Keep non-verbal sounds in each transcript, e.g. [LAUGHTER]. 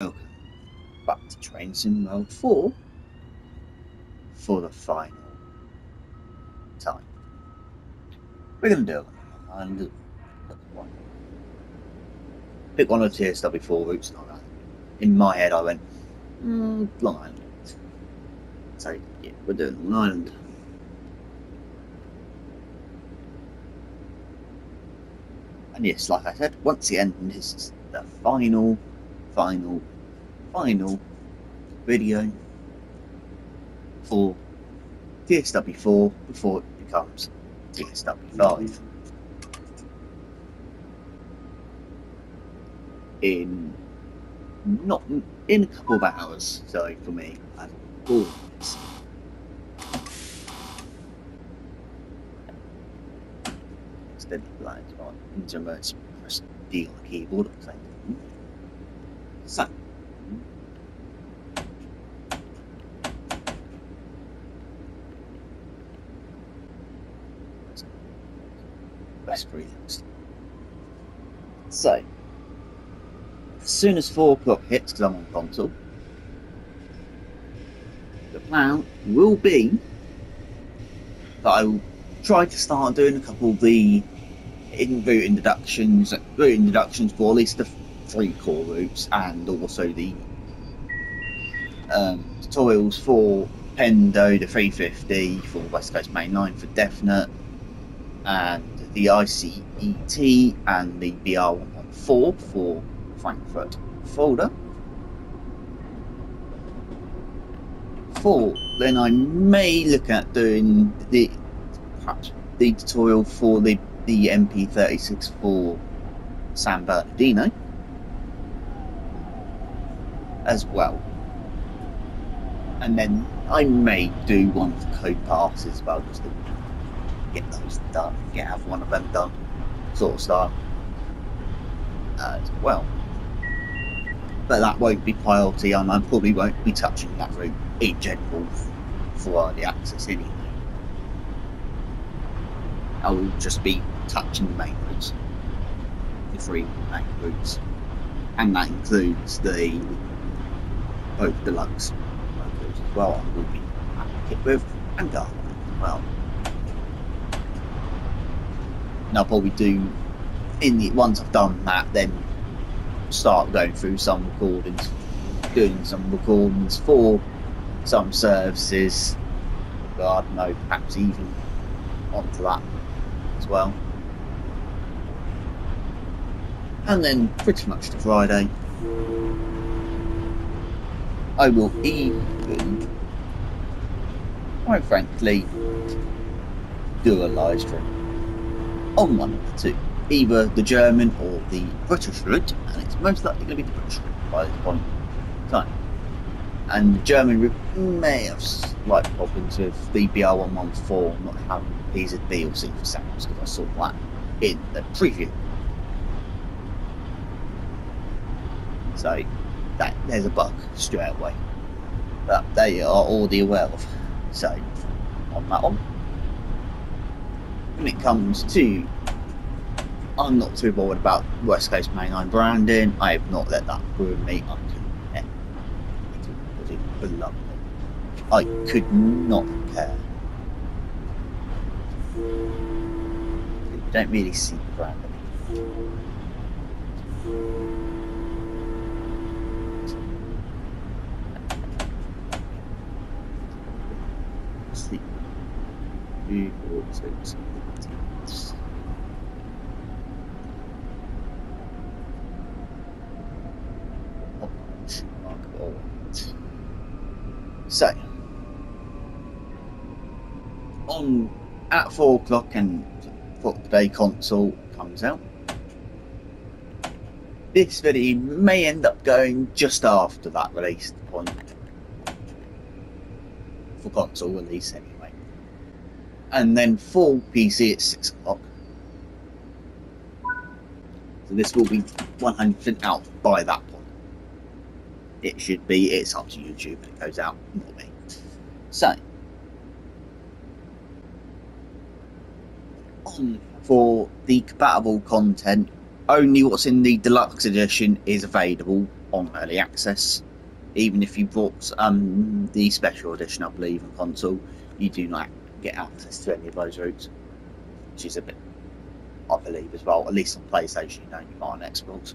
Welcome back to Train Sim World 4 for the final time. We're going to do on Long one. Pick one of the TSW4 routes, Long Island. In my head, I went, mm, Long Island. So, yeah, we're doing Long Island. And yes, like I said, once again, this is the final, final, final video for TSW4 before it becomes TSW5. In not in a couple of hours, so for me, I've always extended lines on introverts press D on the keyboard. So best breathing. So, as soon as four o'clock hits, because I'm on console, the plan will be that I will try to start doing a couple of the in route introductions, route uh, introductions for at least the three core routes, and also the um, tutorials for Pendo, the 350 for West Coast Main Line for definite, and the ICET and the BR114 for Frankfurt Fulda. Four, then I may look at doing the perhaps the tutorial for the, the MP36 for San Bernardino as well. And then I may do one of the code passes as well, just to get those done, get have one of them done, sort of style uh, as well. But that won't be priority, and I probably won't be touching that route in general for the access anyway. I will just be touching the main routes, the three main routes, and that includes the both deluxe locos as well. I will be advocate with and Garland as well. And I'll probably do in the once I've done that, then start going through some recordings, doing some recordings for some services. I don't know, perhaps even onto that as well. And then pretty much to Friday, I will even, quite frankly, do a live stream on one of the two, either the German or the British route, and it's most likely going to be the British route by this point in time. And the German route may have slight problems with the BR114 not having PZB or SIFA sounds because I saw that in the preview. So that there's a bug straight away that they are already aware of. So on that one. When it comes to I'm not too bothered about West Coast Mainline branding. I have not let that ruin me. I could beloved. I could not care. You don't really see the brand See. So, on at four o'clock and foot day console comes out. This video may end up going just after that release point for console release anyway, and then full PC at six o'clock. So this will be 100% out by that point it should be. It's up to YouTube and it goes out, not me. So, on for the compatible content, only what's in the deluxe edition is available on early access. Even if you bought um, the special edition, I believe, on console, you do not get access to any of those routes, which is a bit, I believe, as well. At least on PlayStation, you don't. You buy on Xbox.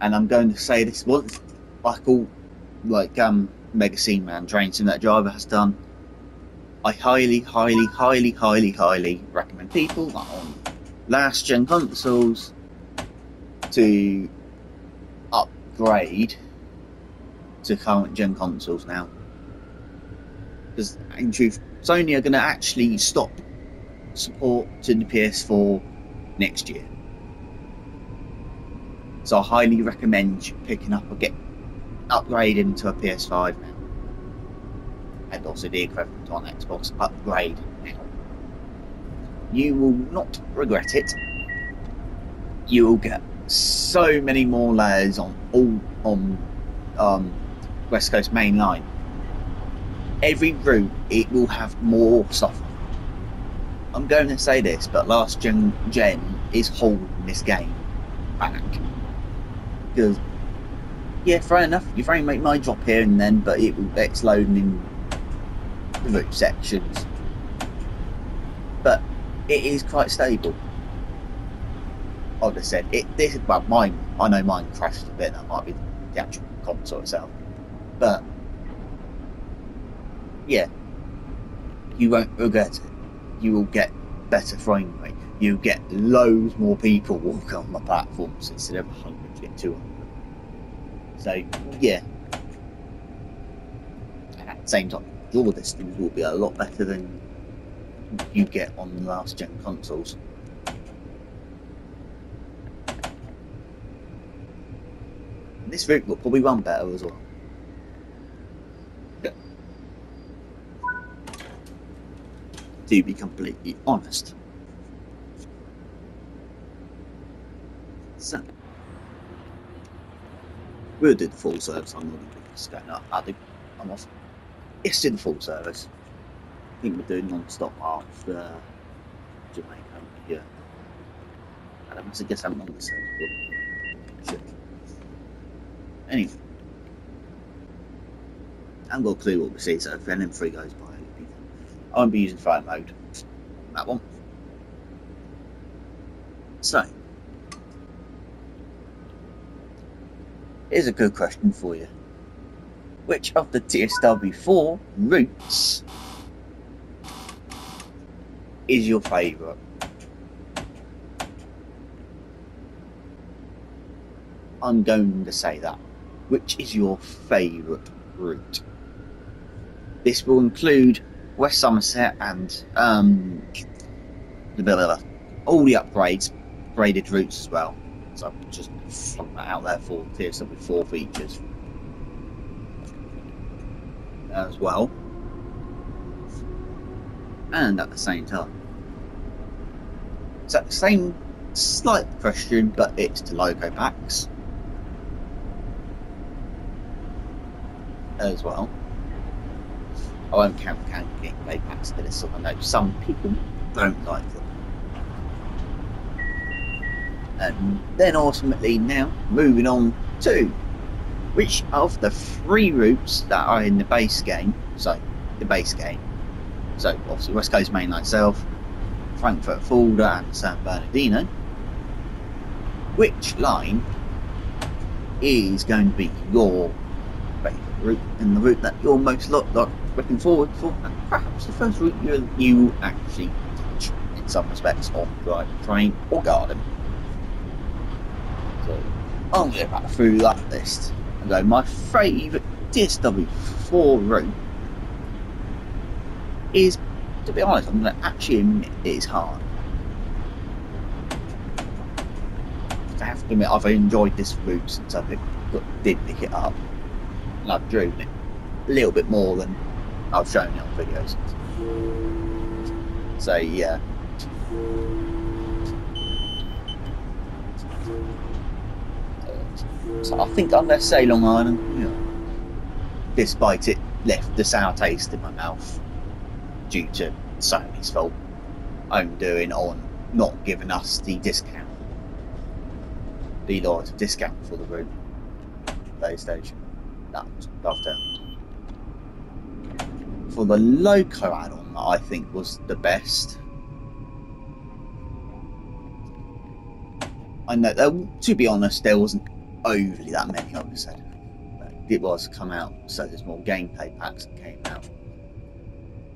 And I'm going to say this once, like all, like um, Mega Scene Man Train that driver has done. I highly, highly, highly, highly, highly recommend people on last gen consoles to upgrade to current gen consoles now. Because in truth, Sony are going to actually stop support to the PS4 next year. So I highly recommend picking up or get upgrading to a PS5 now. And also the equivalent on Xbox upgrade now. You will not regret it. You will get so many more layers on all on um, West Coast Main Line. Every route it will have more stuff. I'm going to say this, but last gen gen is holding this game back because yeah, fair enough. Your frame rate might drop here and then, but it will it's loading in the route sections. But it is quite stable. Like I said, it this well mine I know mine crashed a bit, that might be the actual console itself. But yeah, you won't regret it. You will get better frame rate. You get loads more people walking on the platforms instead of 100, you get 200. So yeah, at the same time, your distance will be a lot better than you get on the last gen consoles. This route will probably run better as well. To be completely honest. So, we'll do the full service. Be just going up. I think I'm off. Do the full service. I think we're doing non-stop after Jamaica. Yeah. And I must guess I'm on the service. Anyway. I haven't got a clue what we see, so if an M3 goes by, I won't be using fire mode. That one. So, here's a good question for you. Which of the TSW4 routes is your favourite? I'm going to say that. Which is your favourite route? This will include West Somerset and um, all the upgrades, graded routes as well. So I've just flung that out there for TSW4 features as well. And at the same time. So the same slight question, but it's to loco packs as well. Oh, I won't count gameplay packs, but it's I know some people don't like them. And then ultimately now moving on to which of the three routes that are in the base game, so the base game, so obviously West Coast Mainline South, Frankfurt Fulda and San Bernardino, which line is going to be your favourite route and the route that you're most lo- looking forward for, perhaps the first route you, you actually in some respects on drive, train or garden. So I'm going to back through that list and go my favourite TSW4 route is, to be honest, I'm going to actually admit it is hard. I have to admit I've enjoyed this route since I did pick it up and I've driven it a little bit more than I've shown you on videos. So yeah. So I think I'm going to say Long Island, know, despite it left the sour taste in my mouth due to Sony's fault own doing on not giving us the discount the loyalty discount for the room. PlayStation. That loved it. For the loco add-on, I think was the best. I know, uh, to be honest, there wasn't overly that many, like I said. But it was come out, so there's more gameplay packs that came out.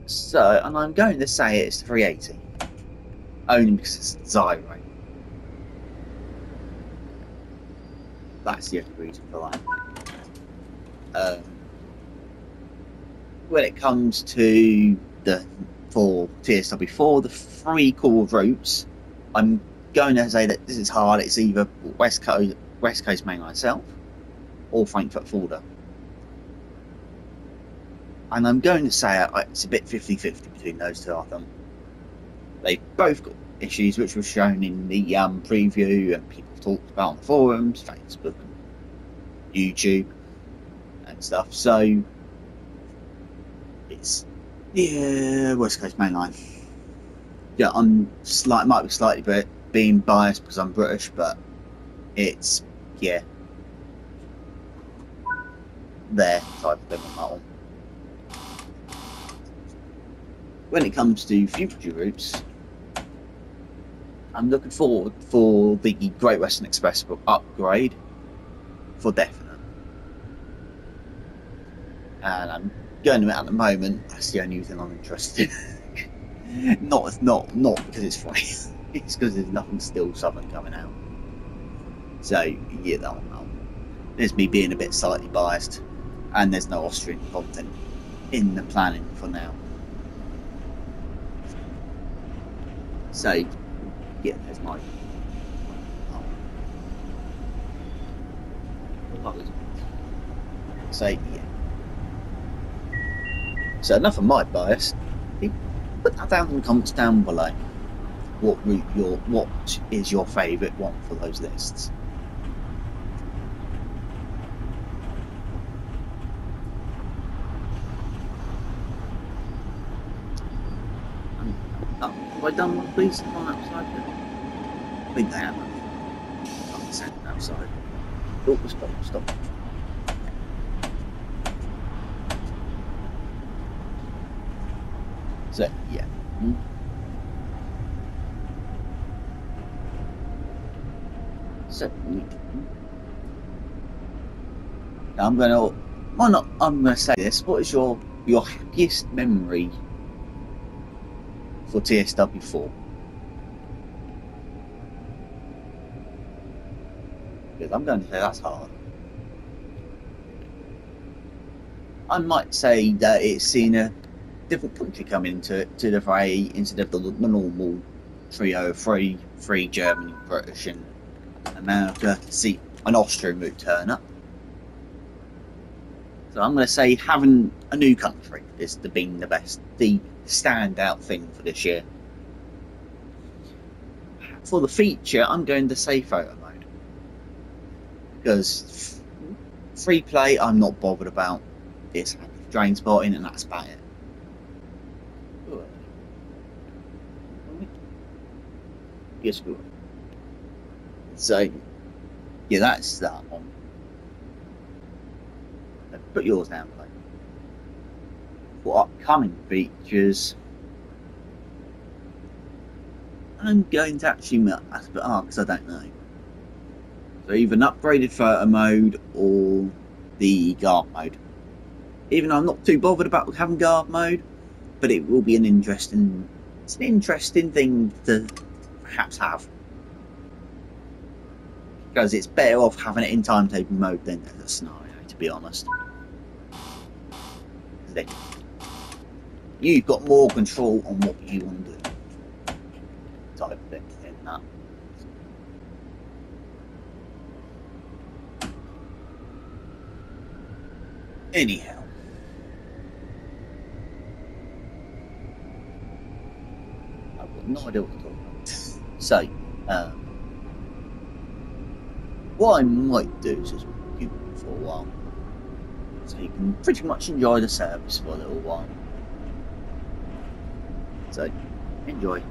So, and I'm going to say it's 380. Only because it's Zyro. That's the only reason for that. Um, when it comes to the for TSW4, the three core routes, I'm going to say that this is hard. It's either West Coast, West Coast Mainline itself or Frankfurt Fulda. And I'm going to say it's a bit 50-50 between those two. I think they've both got issues, which were shown in the um, preview and people talked about on the forums, Facebook, YouTube, and stuff. So yeah, West Coast Mainline. Yeah, I'm slight might be slightly bit being biased because I'm British, but it's yeah, there type of thing on that one. When it comes to future routes, I'm looking forward for the Great Western Express upgrade for definite. And I'm going at the moment. That's the only thing I'm interested in. [LAUGHS] not, not, not because it's free. [LAUGHS] it's because there's nothing still Southern coming out. So, yeah, that one. There's me being a bit slightly biased, and there's no Austrian content in the planning for now. So, yeah, there's my. So, yeah. So, enough of my bias. Put that down in the comments down below. What route your what is your favourite one for those lists? Um, have I done one piece on outside I think they have. Sending outside. Oh, stop, stop. So, yeah. Hmm. So, I'm gonna, well not, I'm gonna say this, what is your, your happiest memory for TSW4. Because I'm going to say that's hard. I might say that it's seen a different country coming into to the fray instead of the, the normal trio three, three Germany, British, and America. See an Austrian route turn up. So I'm going to say having a new country is the being the best, the standout thing for this year. For the feature, I'm going to say photo mode. Because free play, I'm not bothered about. It's drain spotting, and that's about it. Yes, good. So, yeah, that's that one. Put yours down, please for upcoming features. I'm going to actually ask but ah, because I don't know. So either an upgraded photo mode or the guard mode. Even though I'm not too bothered about having guard mode, but it will be an interesting it's an interesting thing to perhaps have. Because it's better off having it in timetable mode than as a scenario, to be honest you've got more control on what you want to do. Type thing in that. Anyhow. No idea what. So, um, what I might do is just keep it for a while. So you can pretty much enjoy the service for a little while. So, enjoy.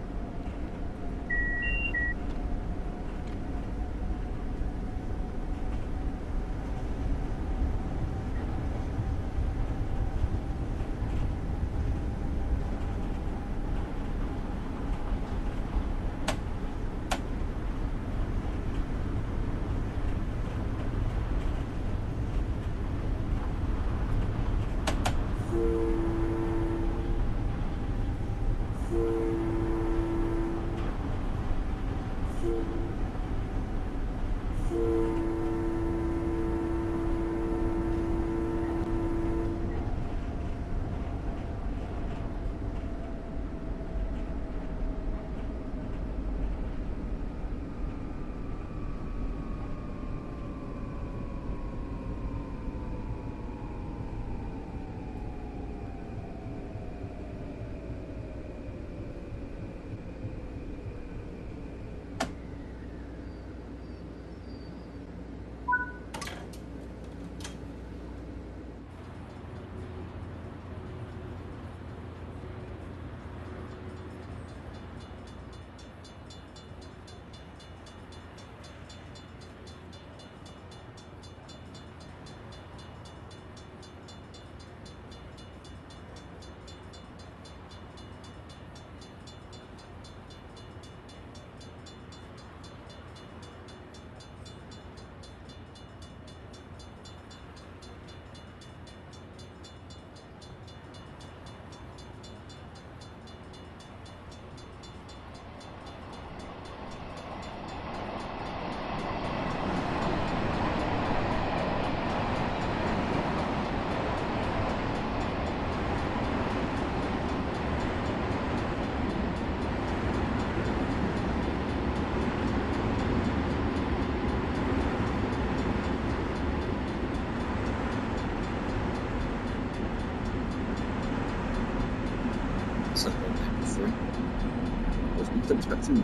Expecting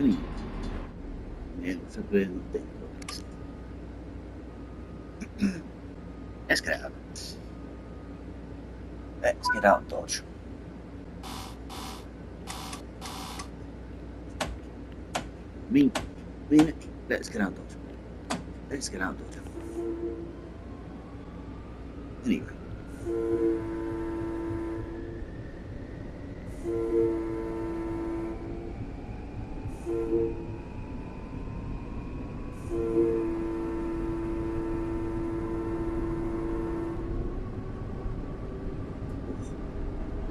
[CLEARS THROAT] Let's get out. Let's get out dodge. Me, me, let's get out dodge. Let's get out dodge. Anyway.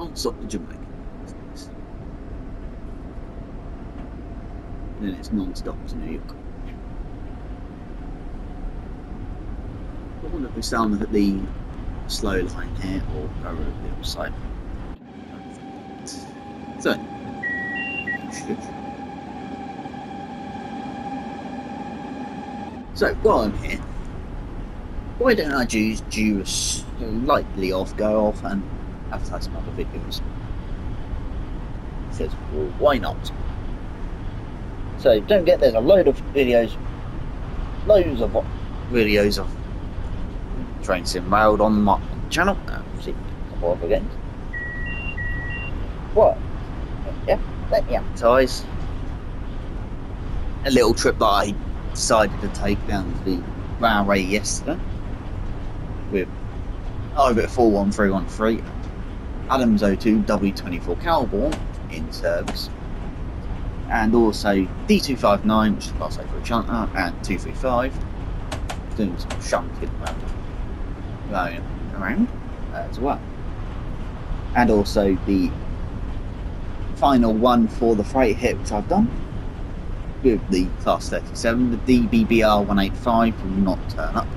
non-stop to Jamaica. And then it's non-stop to New York. If we at the slow line here or over the other side. So, so while I'm here, why don't I just do a slightly off, go off and advertise some other videos. Says, well, why not? So don't get there's a load of videos, loads of videos of train sim railed on my channel. Uh, see a couple of. What? Yeah, let me advertise a little trip that I decided to take down to the railway yesterday with over at 41313 Adams O2 W24 Calbourne in service, and also D259, which is Class A for a shunter, and 235, doing some shunting around, around uh, as well. And also the final one for the freight hit, which I've done with the Class 37, the DBBR 185 will not turn up.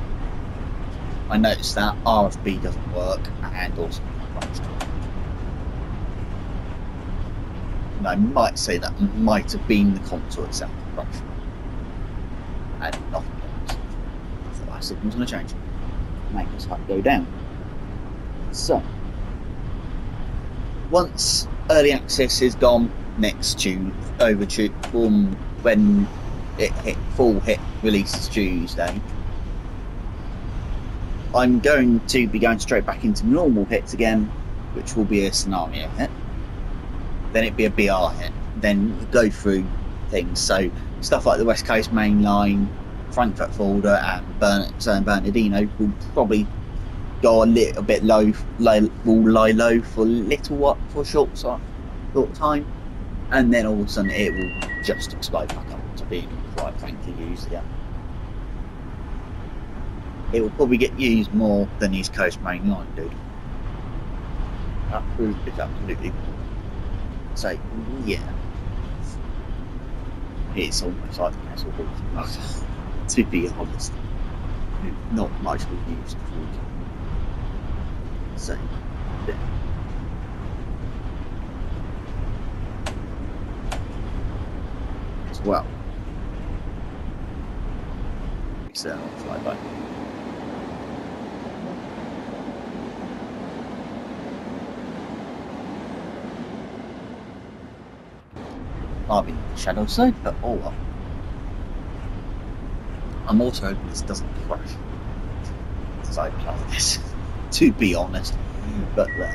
I noticed that RFB doesn't work and also and I might say that might have been the console itself. And nothing else. So our signal's going to change. Make this hut go down. So, once early access is gone next Tuesday, over um, when it hit full hit releases Tuesday, I'm going to be going straight back into normal hits again, which will be a scenario hit then it'd be a BR hit. Then go through things. So stuff like the West Coast Main Line, Frankfurt Fulda, and Bern- San Bernardino will probably go a little bit low, low will lie low for a little what for a short, short time, and then all of a sudden it will just explode back up to being quite frankly used again. It will probably get used more than East Coast Main Line, dude. That is absolutely so, yeah. It's almost like the Castle. [LAUGHS] to be honest. Not much we used for So, yeah. As well. So, fly by. might be shadow side, but oh well. I'm also hoping this doesn't crash as I play this, to be honest. But uh,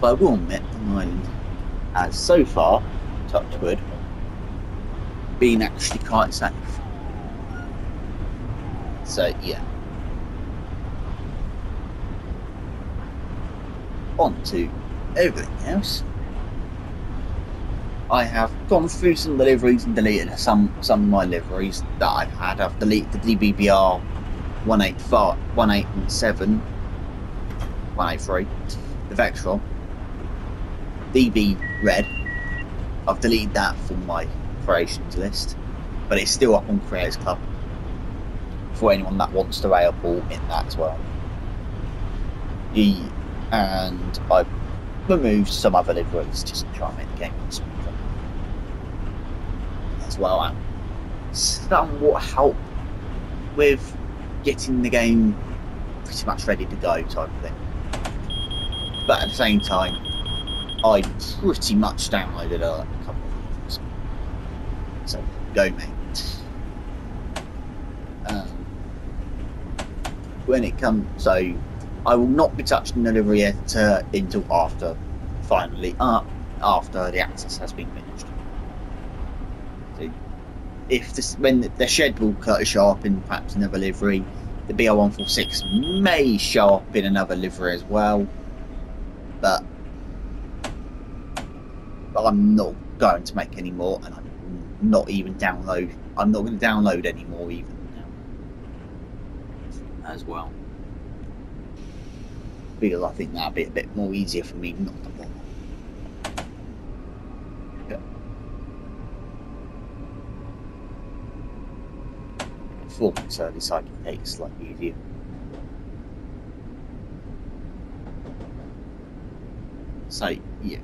but I will admit the island has so far, touchwood, been actually quite safe. So yeah. On to everything else. I have gone through some deliveries and deleted some some of my liveries that I've had. I've deleted the DBBR 185, 187, 183, the Vectron, DB Red. I've deleted that from my creations list, but it's still up on Creators Club for anyone that wants to railpool in that as well. And I've remove some other liveries just to try and make the game smoother well and somewhat help with getting the game pretty much ready to go type of thing. but at the same time, I pretty much downloaded a couple of things. So go mate. Um, when it comes, so I will not be touching the livery editor until after finally up after the access has been finished. If this when the shed will cut show up in perhaps another livery, the BR146 may show up in another livery as well, but, but I'm not going to make any more, and I'm not even download. I'm not going to download any more even now as well because I think that'd be a bit more easier for me not to bother. Performance service I can take slightly easier. So yeah.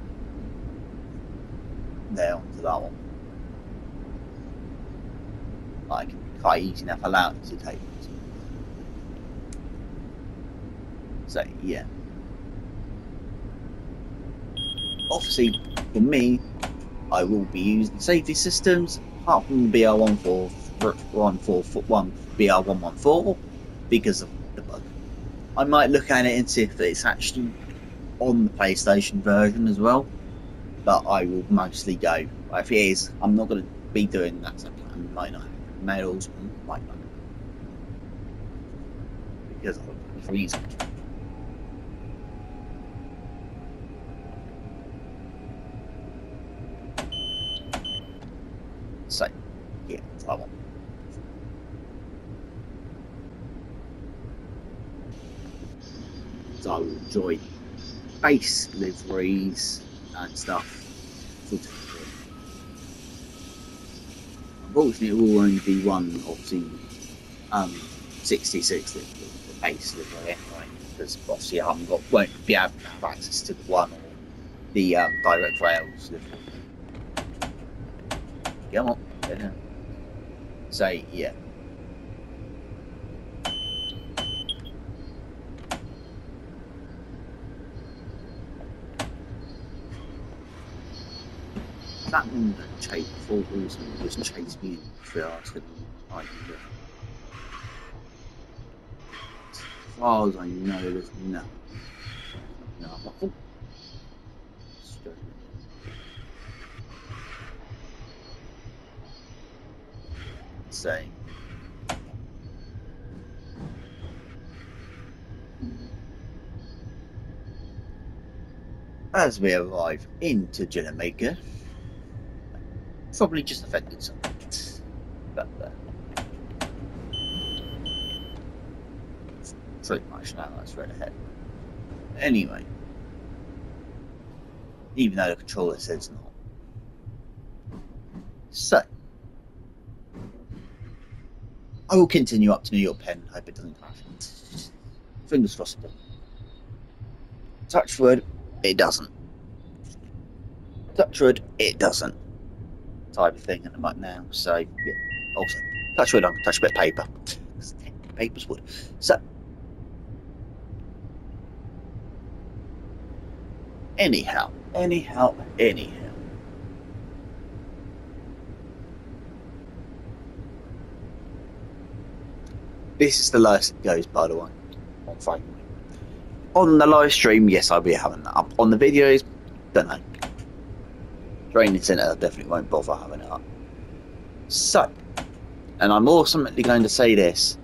There onto that one. Like quite easy enough allowed to take it. So yeah. Obviously, for me, I will be using safety systems apart from the BR14141 BR114 because of the bug. I might look at it and see if it's actually on the PlayStation version as well, but I will mostly go. If it is, I'm not going to be doing that. So I might not have mails, might not because of reasons. So, yeah, that's that one. So I will enjoy base liveries and stuff. Unfortunately, it will only be one, obviously, um, 66 livery, the base livery anyway, because obviously I haven't got, won't be able to have access to the one or the um, direct rails livery. Come on. Say yeah. That one that chased four horsemen just chased me in for asking I. As far as I know, there's no. No, say. As we arrive into Jamaica, probably just affected something. But uh, pretty much now that's right ahead. Anyway, even though the controller says not. So, I will continue up to New York Penn. Hope it doesn't crash. Fingers crossed it. Touch wood, it doesn't. Touch wood, it doesn't. Type of thing at the moment now. So, yeah. Also, touch wood, I can touch a bit of paper. Paper's wood. So, anyhow, anyhow, anyhow. This is the lowest it goes, by the way, on frame On the live stream, yes, I'll be having that up. On the videos, don't know. Training Centre I definitely won't bother having it up. So, and I'm ultimately going to say this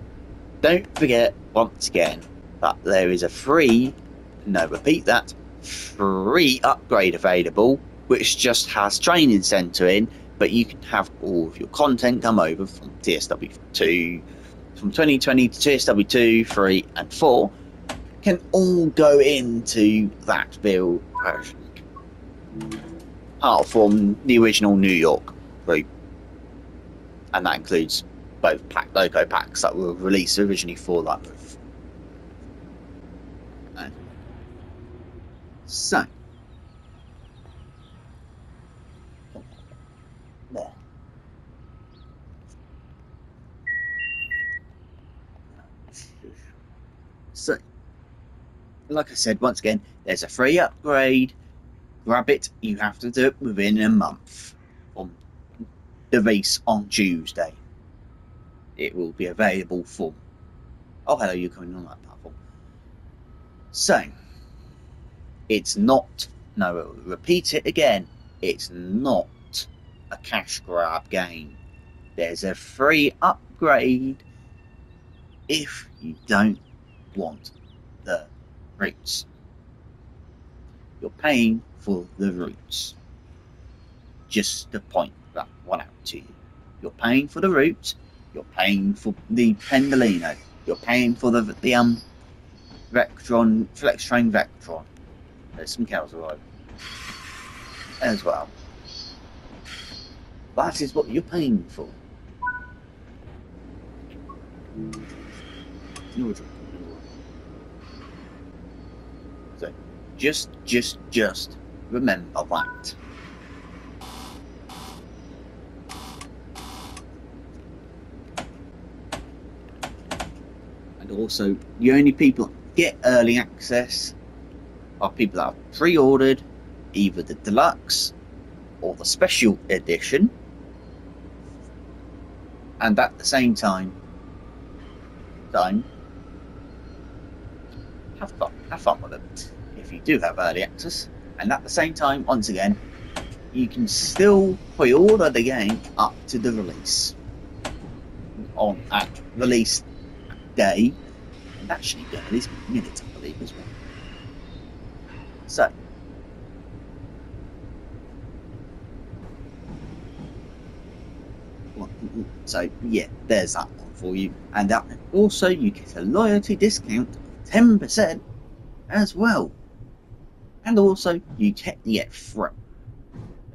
don't forget, once again, that there is a free, no, repeat that, free upgrade available, which just has Training Centre in, but you can have all of your content come over from TSW2 from 2020 to TSW2, 3, and 4 can all go into that build version. Apart from the original New York group. And that includes both pack loco packs that were released originally for that move. So So, like I said, once again, there's a free upgrade. Grab it. You have to do it within a month from the race on Tuesday. It will be available for. Oh, hello, you're coming on that platform. So, it's not. No, repeat it again. It's not a cash grab game. There's a free upgrade if you don't want the routes. You're paying for the routes. Just to point that one out to you. You're paying for the routes. You're paying for the Pendolino. You're paying for the the um Vectron Flex Train Vectron. There's some cows arriving as well. That is what you're paying for. So just, just, just remember that. And also, the only people get early access are people that have pre-ordered either the deluxe or the special edition and at the same time time have fun have fun with it if you do have early access and at the same time once again you can still pre-order the game up to the release. On at release day. And actually the release minute I believe as well. So. Mm, mm, so yeah, there's that one for you. And that also you get a loyalty discount of 10% as well. And also you get, you get free.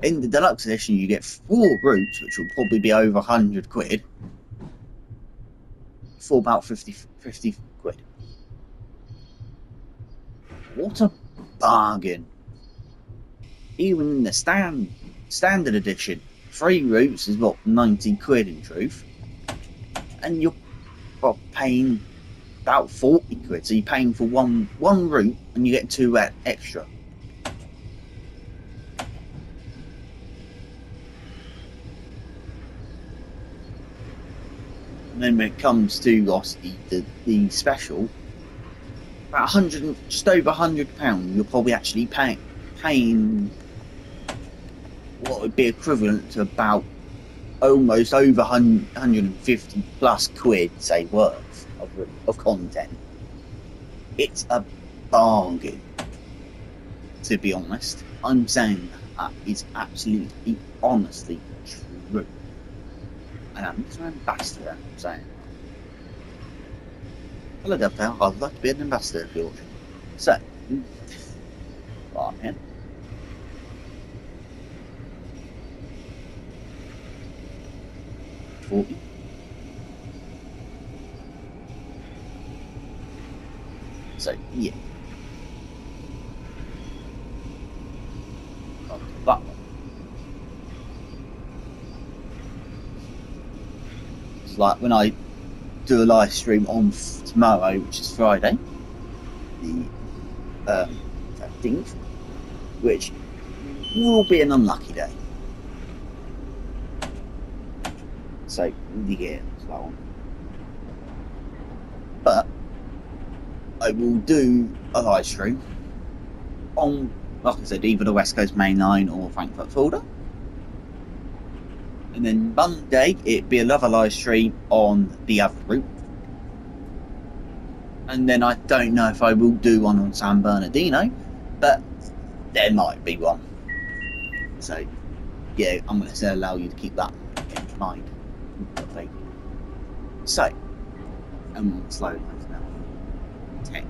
In the deluxe edition you get four routes, which will probably be over 100 quid. For about 50, 50 quid. What a bargain. Even in the stand standard edition, three routes is what 90 quid in truth and you're well, paying about 40 quid so you're paying for one one route and you get two extra and then when it comes to the, the special about 100 just over 100 pound you're probably actually paying paying what would be equivalent to about almost over 150 plus quid, say, worth of, of content. It's a bargain, to be honest. I'm saying that is absolutely, honestly. I'm just an ambassador, I'm saying. Hello, Dovetail. I'd like to be an ambassador hmm. right, man. 40. So, yeah. that one. Like when I do a live stream on tomorrow, which is Friday, the um, 15th, which will be an unlucky day. So yeah, that one. But I will do a live stream on, like I said, either the West Coast Main Line or Frankfurt Fulda. And then Monday, it'd be another live stream on the other route. And then I don't know if I will do one on San Bernardino, but there might be one. So, yeah, I'm going to allow you to keep that in mind. So, and one slow now. 10.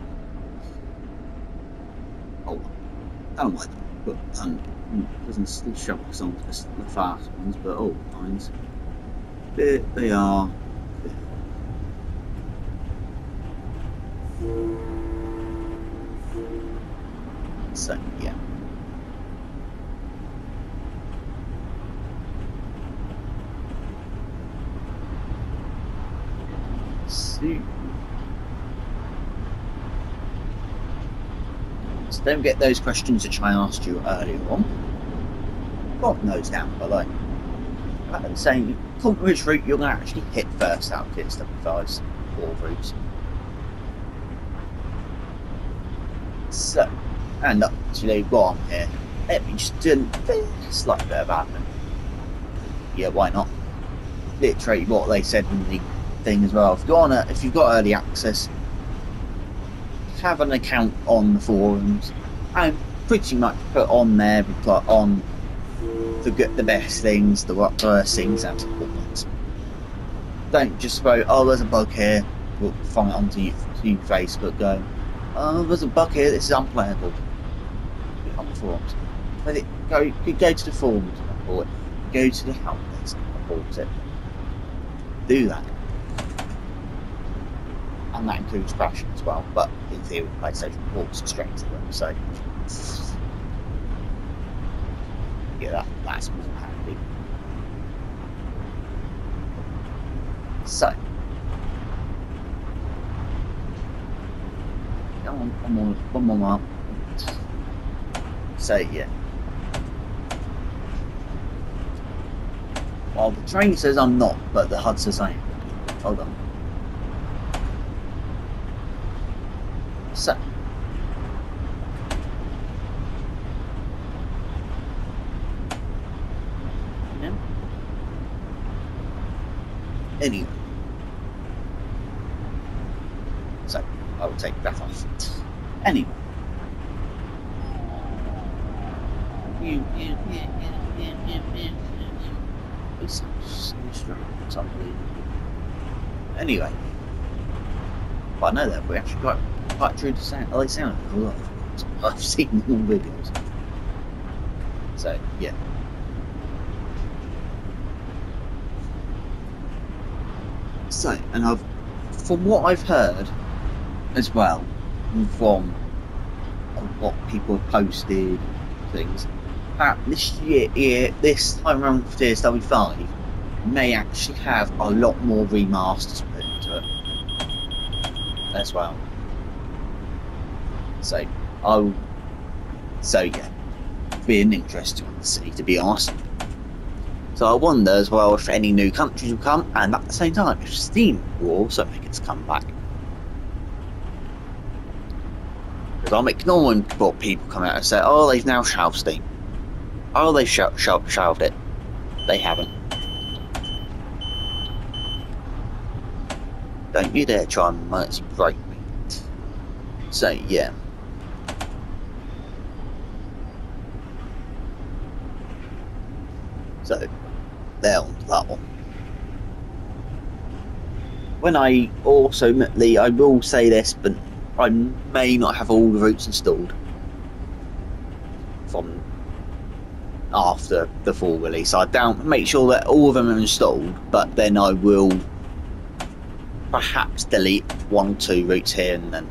Oh, I don't but um, doesn't us on the fast ones, but all lines, they, they are. So, yeah. Don't get those questions which I asked you earlier on. God knows down below. And saying, comment which route you're going to actually hit first out of its 75s or routes. So, and actually, while I'm here, let me just do a slight bit of admin. Yeah, why not? Literally what they said in the thing as well. If you're on a, if you've got early access, have an account on the forums and pretty much put on there put on the good, the best things, the worst things, and ones. Don't just vote. Oh, there's a bug here. We'll find it onto you, to Facebook. Go. Oh, there's a bug here. This is unplayable. On the forums. Let it go. Go to the forums. Report it. Go to the help desk. Report it. Do that. And that includes crashing as well. But in theory, PlayStation reports straight to them. So yeah, that, that's more handy. So, come on, come on, one more mark. So, yeah. Well, the train says I'm not, but the HUD says I am. Hold on. So, anyway. So, I will take that off. Anyway. It's so strong. It's unbelievable. Anyway. But I know that we actually got quite true to sound. Oh, they sound a lot. I've seen all videos. So, yeah. So, and I've, from what I've heard as well, from what people have posted, things, that this year, year this time around for TSW5 may actually have a lot more remasters put into it as well. So, I'll, so yeah, be an interesting one to see, to be honest. So I wonder as well if any new countries will come, and at the same time, if Steam will also make its comeback. Because I'm ignoring what people come out and say, oh, they've now shelved Steam. Oh, they've sh sh shelved it. They haven't. Don't you dare try and break me. So, yeah. So, there on that one. When I also, admittedly, I will say this, but I may not have all the routes installed from after the full release. I don't make sure that all of them are installed, but then I will perhaps delete one or two routes here and then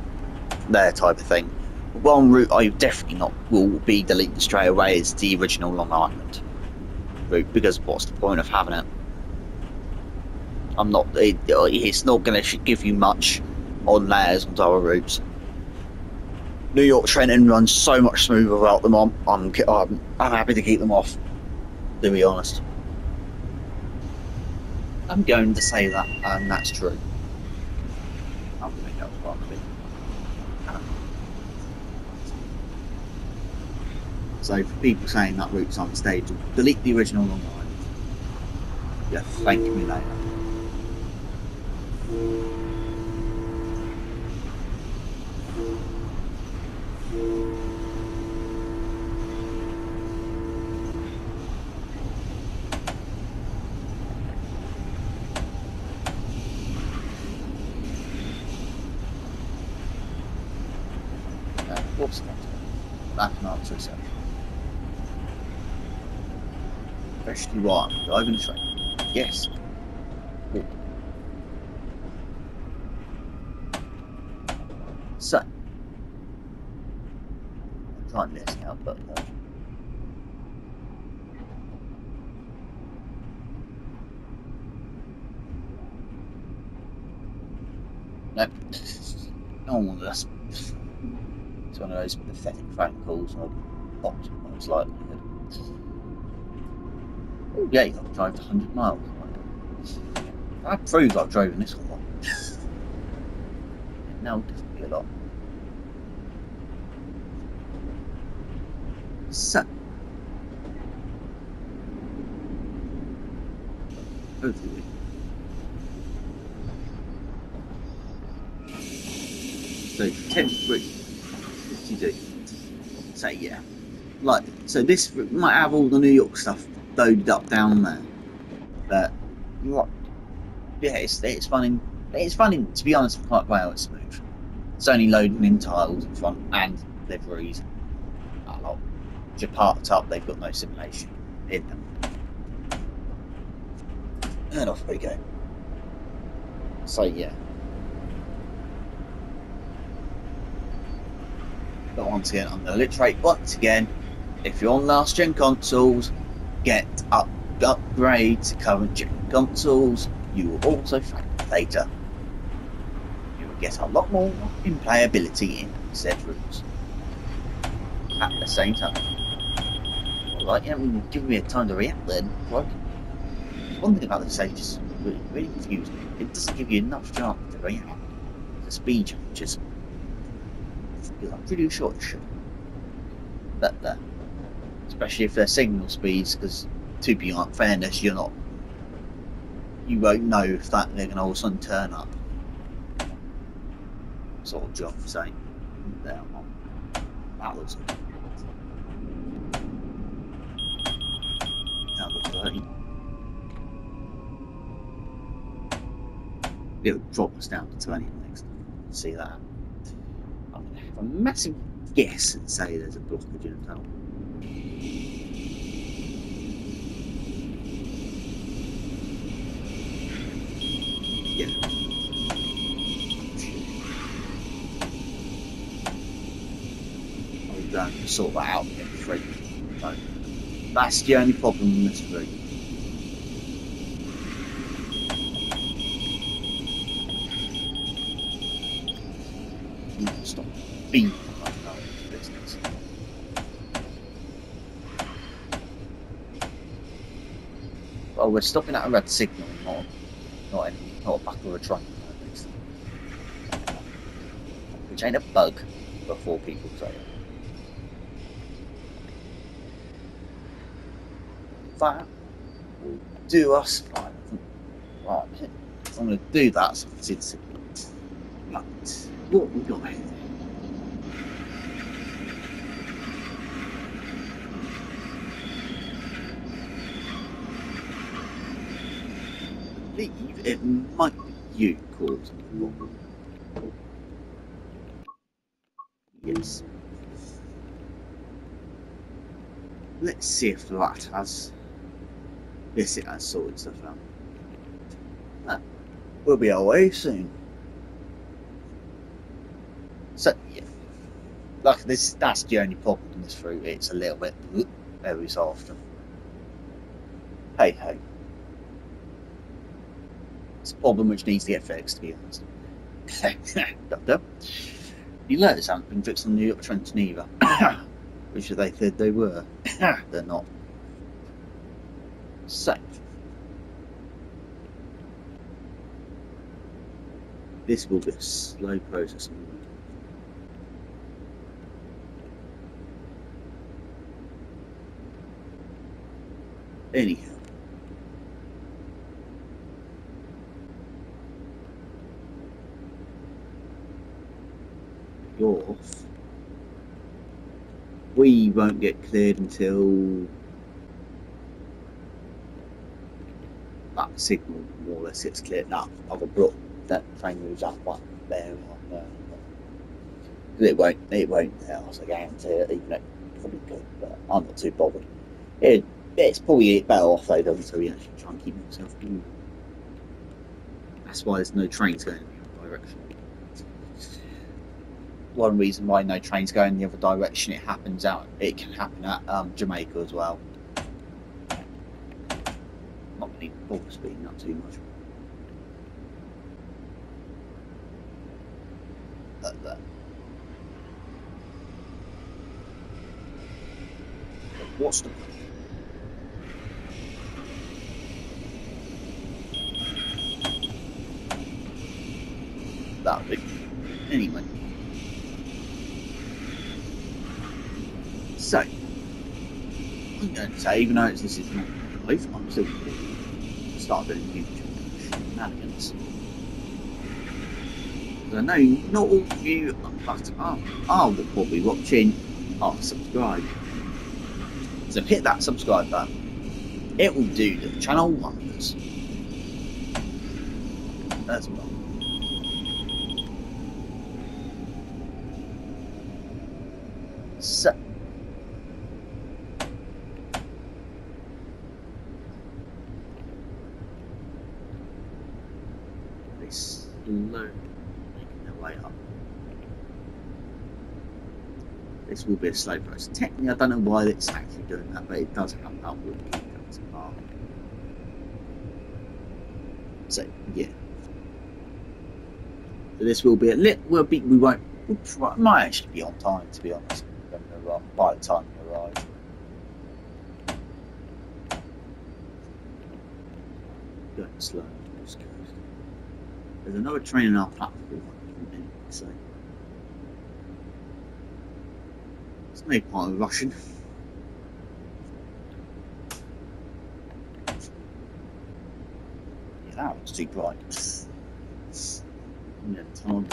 there type of thing. One route I definitely not will be deleting straight away is the original Long Island route because what's the point of having it? I'm not. It, uh, it's not going to give you much on layers on other routes. New York Trenton runs so much smoother without them on. I'm, I'm, I'm happy to keep them off. To be honest, I'm going to say that, and that's true. I'm going to go So for people saying that route's unstable, delete the original online. Yeah, thank me later. Uh, that? Back and answer itself. Especially what? Driving train. Yes. Cool. So, I'm trying this out, but no. Nope. No one wants this. It's one of those pathetic calls I've popped likely. Oh, yeah, you got to drive 100 miles. That proves I've driven this a lot. [LAUGHS] now, definitely a lot. So, hopefully, so 10 52. So, yeah. Like, so this might have all the New York stuff loaded up down there. But, like, yeah, it's, it's running, it's running, to be honest, quite well. It's smooth. It's only loading in tiles in front and liveries. A lot you're parked up, they've got no simulation in them. And off we go. So yeah. But once again, I'm going to iterate once again. If you're on last gen consoles, get up upgrade to current gen consoles. You will also find later. You will get a lot more in playability in said rooms. At the same time like, you haven't mm, given me a time to react then. Like, one thing about this age is really, really confusing. It doesn't give you enough chance to react. The speed changes. I'm pretty sure it should. That, that. Especially if they're signal speeds, because to be honest, fairness, you're not. You won't know if that they're going to all of a sudden turn up. Sort of job saying. There, that looks good. It'll drop us down to 20 next time. See that? I'm going to have a massive guess and say there's a blockage in the tunnel. Yeah. I'll sort that out get free. So, that's the only problem in this route. Stop being business. We're stopping at a red signal, not not, any, not a back of a truck. Which ain't a bug before people say it. that will do us. Right, right. I'm going to do that so it's Right, what we got here? I believe it might be you problem. Yes. Let's see if that has Yes, it has sorted stuff out. Ah, we'll be away soon. So, yeah. Like, this, that's the only problem this route. It's a little bit every so often. Hey, hey. It's a problem which needs to get fixed, to be honest. [LAUGHS] Doctor, you letters haven't been fixed on New York Trenton either. [COUGHS] which they said they were. [COUGHS] They're not. So, this will be a slow process. Anyhow, off. We won't get cleared until that signal more or less gets cleared up. I've brought that train moves up one there on uh, there. It won't, it won't else, I guarantee it, even though it probably could, but I'm not too bothered. It, it's probably better off though, doesn't so we actually try and keep himself. That's why there's no trains going in the other direction one reason why no trains go in the other direction. It happens out. It can happen at um, Jamaica as well. Not bulk speed, not too much. That. What's the that big. Anyway. I'm going to say, even though this is not live, I'm still going to start doing YouTube shenanigans. I know not all of you oh, but are, are probably watching are subscribed. So hit that subscribe button. It will do the channel wonders. As well. So they slowly making their way up. This will be a slow process. Technically, I don't know why it's actually doing that, but it does have upward. So yeah. So this will be a little. Will be. We won't. We might actually be on time, to be honest. By the time we arrive. Going slow. There's another train in our platform. So. It's no point of rushing. Yeah, that was too bright. Yeah, time.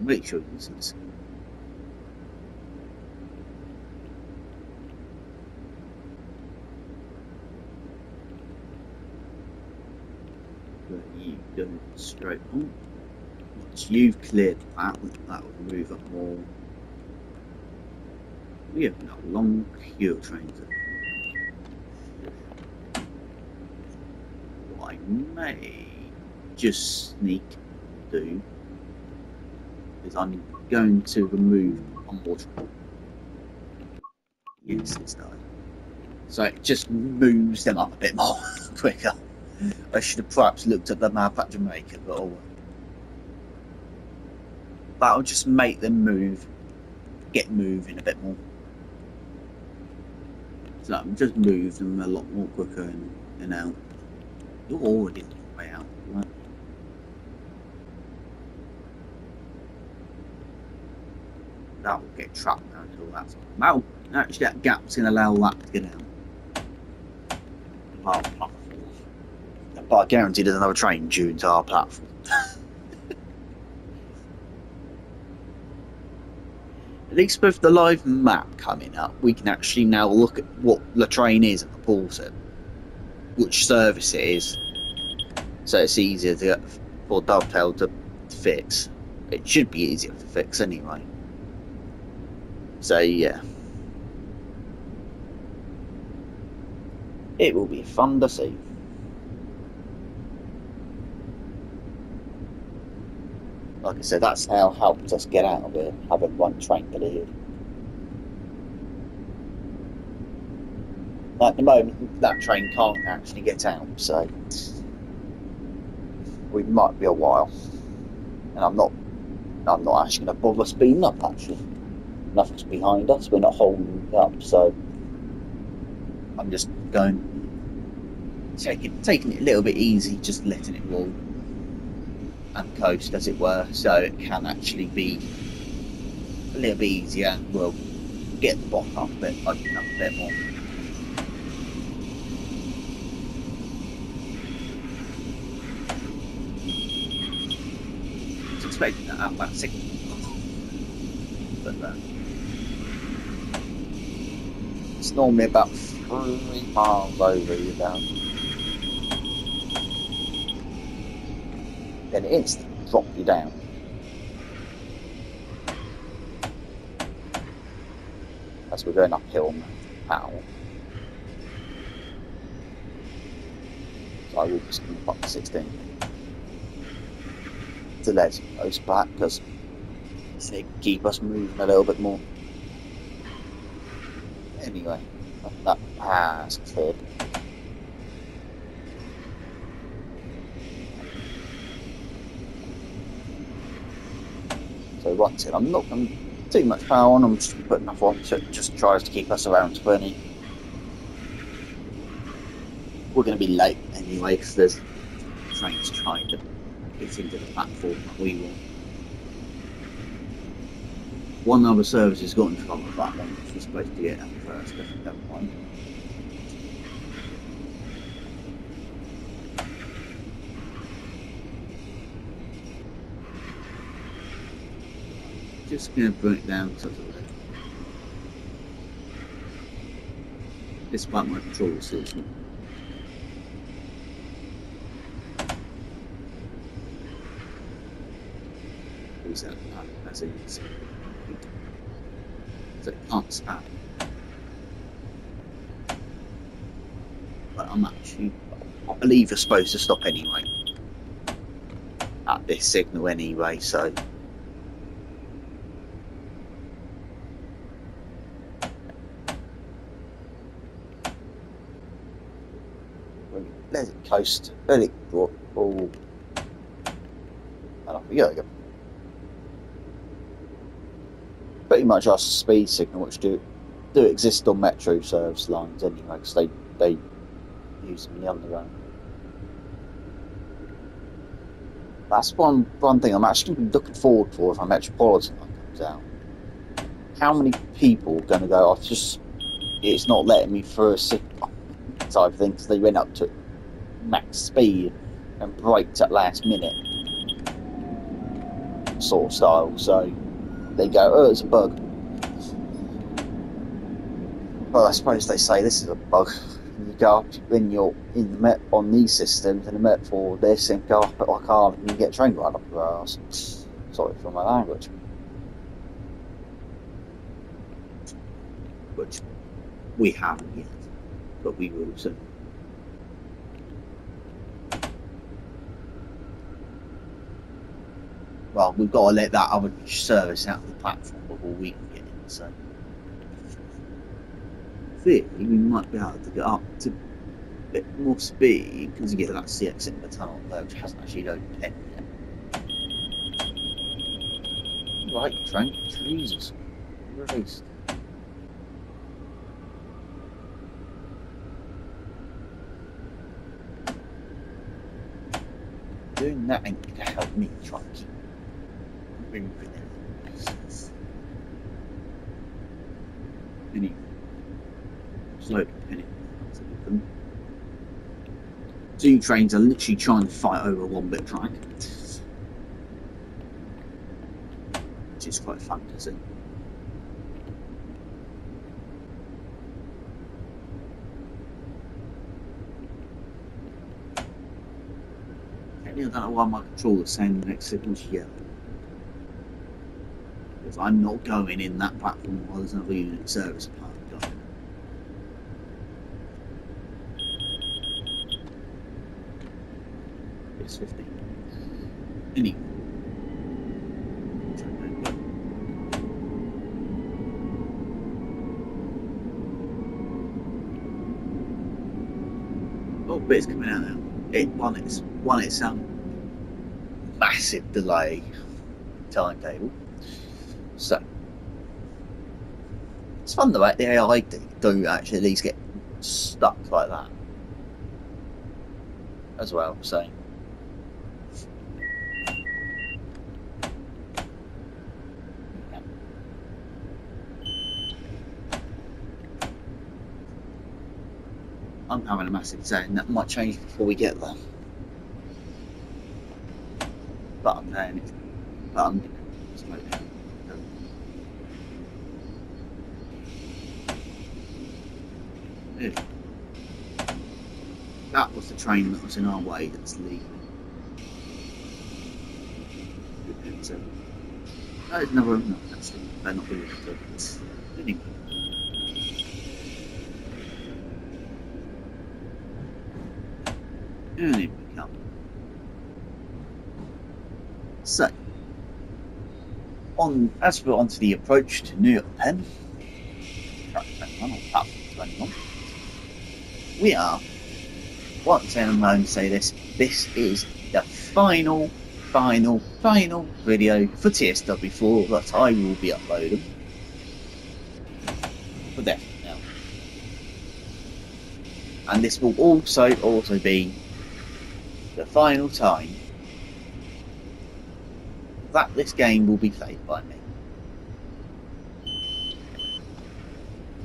Make sure you see screen. But you go straight on. Once you've cleared that, that will move up more. We have got a long queue of trains. What I may just sneak do is I'm going to remove one more. Yes, it's done. So it just moves them up a bit more [LAUGHS] quicker. I should have perhaps looked at the map at Jamaica, but oh well that'll just make them move, get moving a bit more. So just move them a lot more quicker and, and out. You're already on your way out, right? That will get trapped now until that's now actually that gap's gonna allow that to get out. But I guarantee there's another train due into our platform. at least with the live map coming up, we can actually now look at what the train is at the it, which service it is, so it's easier to, for Dovetail to fix. It should be easier to fix anyway. So yeah. It will be fun to see. Like I said, that's how helped us get out of here, having one train deleted. At the moment, that train can't actually get out, so we might be a while. And I'm not, I'm not actually going to bother speeding up. Actually, nothing's behind us. We're not holding up, so I'm just going, taking, taking it a little bit easy, just letting it roll and coast, as it were, so it can actually be a little bit easier. We'll get the bottom up a bit, open up a bit more. I but uh, it's normally about three miles over you down. Then instantly drop you down. As we're going uphill now. So I will just come up to 16 to let us back because they keep us moving a little bit more. Anyway, that has cleared. I'm not going to too much power on. I'm just putting enough on so it just tries to keep us around 20. We're going to be late anyway because there's trains trying to get into the platform that we want. One other service has got in trouble with that one, which was supposed to get up first, if you don't mind. Just gonna it down to the Despite my control system. Who's that? That's it. So it can't spam. But I'm actually, I believe you're supposed to stop anyway. At this signal anyway, so. It coast. Let it go. Oh. Oh, yeah. Pretty much our speed signal, which do do exist on metro service lines anyway, because they they use them in the underground. That's one one thing I'm actually looking forward for if our Metropolitan line comes out. How many people are going to go? I've just it's not letting me through a type of thing because they went up to max speed and braked at last minute sort of style. So they go, oh, it's a bug. Well, I suppose they say this is a bug. You go up when you're in the Met on these systems and the Met for this and go up I can't and you get train right up your ass. Sorry for my language. Which we haven't yet, but we will soon. We've got to let that other service out of the platform before we can get in, so. Theory, we might be able to get up to a bit more speed because you get that CX in the tunnel there, which hasn't actually loaded yet. Right, Frank, Jesus. Christ. Doing that ain't gonna help me try and keep moving it. Anyway, slow penny. Two trains are literally trying to fight over one bit track. Which is quite fun to see. I don't know why my controller's saying the next signal's yellow. Because I'm not going in that platform while there's another unit service part going. It's 15. Anyway. Oh, but it's coming out now. It one it's one it's um massive delay timetable. So it's fun the way the AI do, do actually at least get stuck like that as well. So I'm having a massive day, and that might change before we get there. But I'm paying it. But I'm slow down. Yeah. That was train that was in our way that's leaving. So, um, that is another, no. Anyway. Anyway, come. So, on as we're onto the approach to New York Penn, track 21 or platform 21, we are, once I'm to say this, this is the final final, final video for TSW4 that I will be uploading. For that now. And this will also also be the final time that this game will be played by me.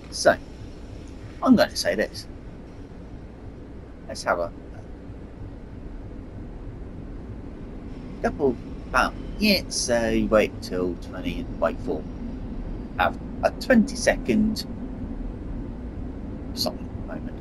So, I'm going to say this. Let's have a couple about yeah, so wait till 20 and wait for. Have a 20 second silent moment.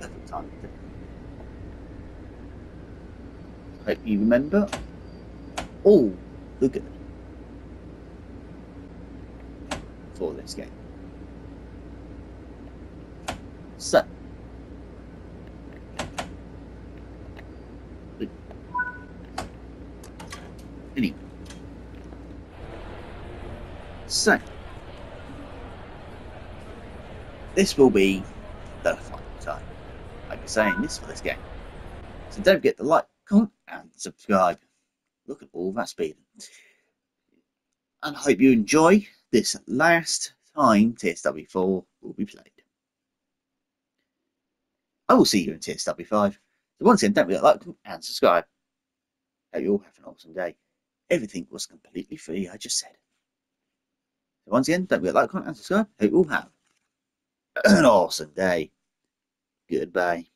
Perfect time. Remember all the good for this game. So, anyway, so this will be the final time. I'll be saying this for this game. So don't forget to like, subscribe. Look at all that speed. And I hope you enjoy this last time TSW4 will be played. I will see you in TSW5. So once again, don't forget to like, and subscribe. Hope you all have an awesome day. Everything was completely free, I just said. So once again, don't forget to like, and subscribe. Hope you all have an awesome day. Goodbye.